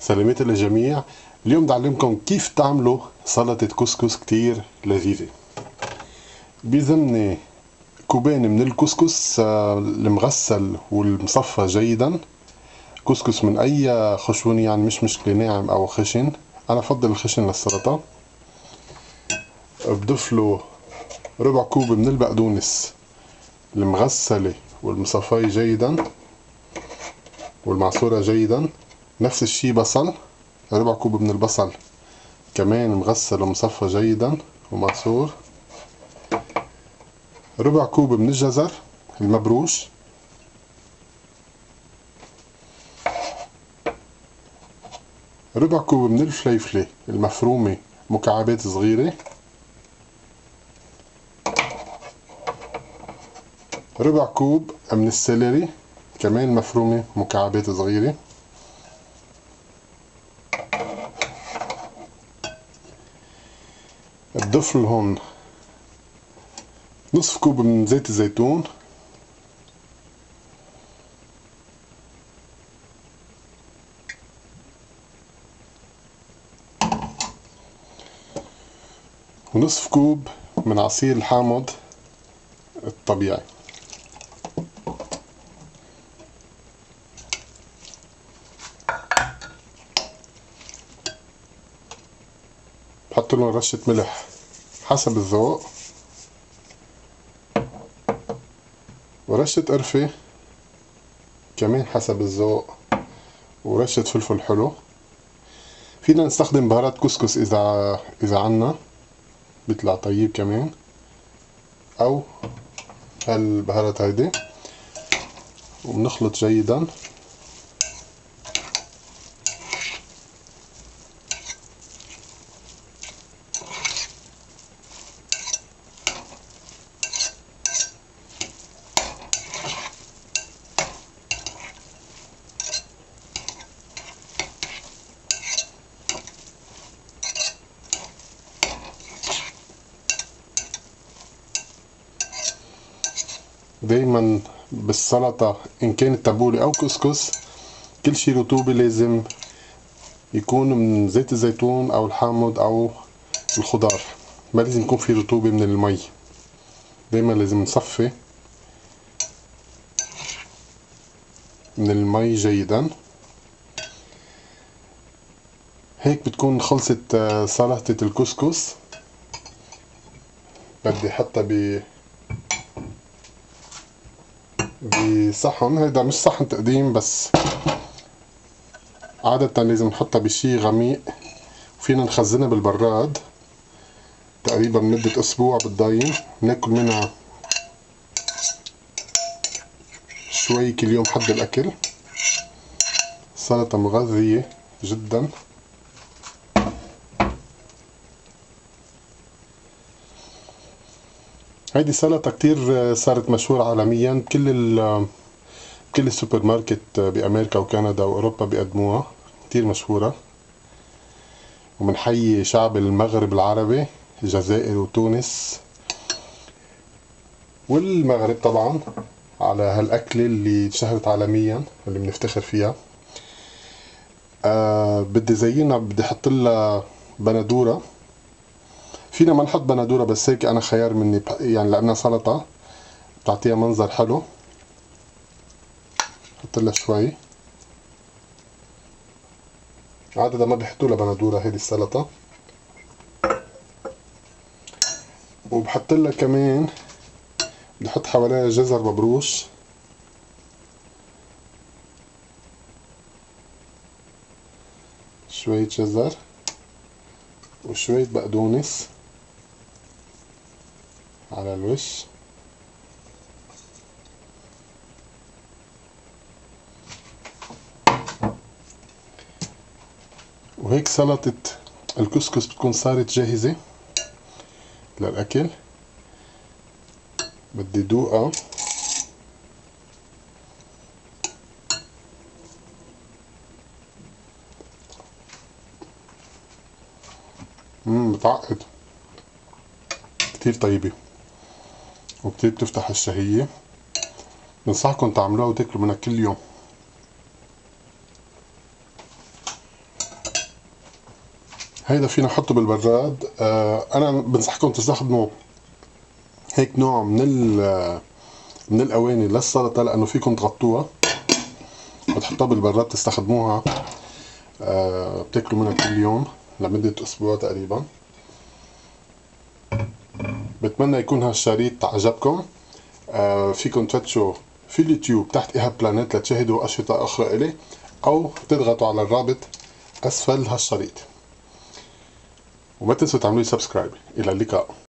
سلامات للجميع. اليوم بدي اعلمكم كيف تعملوا سلطة كسكس كتير لذيذة. بيلزمني كوبين من الكسكس آه، المغسل والمصفى جيدا. كسكس من أي خشونة يعني مش مشكلة ناعم أو خشن. أنا بفضل الخشن للسلطة. بضيف له ربع كوب من البقدونس المغسلة والمصفاية جيدا والمعصورة جيدا. نفس الشي بصل ربع كوب من البصل. كمان مغسل ومصفى جيدا ومعصور. ربع كوب من الجزر المبروش. ربع كوب من الفليفلة المفرومة مكعبات صغيرة. ربع كوب من السيلري كمان مفرومة مكعبات صغيرة. بضيف لهم نصف كوب من زيت الزيتون. ونصف كوب من عصير الحامض الطبيعي. بحط لهم رشة ملح حسب الذوق. ورشة قرفة كمان حسب الذوق. ورشة فلفل حلو. فينا نستخدم بهارات كسكس إذا إذا عنا بيطلع طيب كمان. أو هالبهارات هيدي؟ وبنخلط جيدا. دايما بالسلطة إن كانت تبولة أو كسكس كل شي رطوبة لازم يكون من زيت الزيتون أو الحامض أو الخضار. ما لازم يكون في رطوبة من المي. دايما لازم نصفي من المي جيدا. هيك بتكون خلصت آه، سلطة الكسكس. بدي أحطها ب بصحن. هيدا مش صحن تقديم بس عادة لازم نحطها بشي غميق. وفينا نخزنها بالبراد. تقريبا مدة أسبوع بتضاين ناكل منها شوي كل يوم حد الأكل. سلطة مغذية جدا. هيدي سلطة كتير صارت مشهورة عالميا. بكل ال بكل السوبر ماركت بأمريكا وكندا وأوروبا بيقدموها. كتير مشهورة. ومنحيي شعب المغرب العربي الجزائر وتونس. والمغرب طبعا على هالأكلة اللي اتشهرت عالميا اللي بنفتخر فيها. آه بدي زينها بدي أحط لها بندورة. فينا ما نحط بندوره بس هيك أنا خيار مني. يعني لأنها سلطة بتعطيها منظر حلو. حط لها شوي. عادة ما بيحطوا لها بندوره هيدي السلطة. وبحط لها كمان بدي أحط حواليها جزر مبروش شوية جزر. وشوية بقدونس. على الوش. وهيك سلطة الكسكس بتكون صارت جاهزة للأكل. بدي دوقها. مم بتعقد كتير طيبة. وكتير بتفتح الشهية. بنصحكم تعملوها وتاكلوا منها كل يوم. هيدا فينا نحطه بالبراد. آه أنا بنصحكم تستخدموا هيك نوع من ال من الأواني للسلطة لأنه فيكم تغطوها وتحطوها بالبراد تستخدموها. آه بتاكلوا منها كل يوم لمدة أسبوع تقريبا. بتمنى يكون هالشريط عجبكم. آه فيكم تفتشوا في اليوتيوب تحت إيهاب بلانيت لتشاهدوا اشرطة أخرى إلي أو تضغطوا على الرابط أسفل هالشريط. وما تنسوا تعملوا subscribe. إلى اللقاء.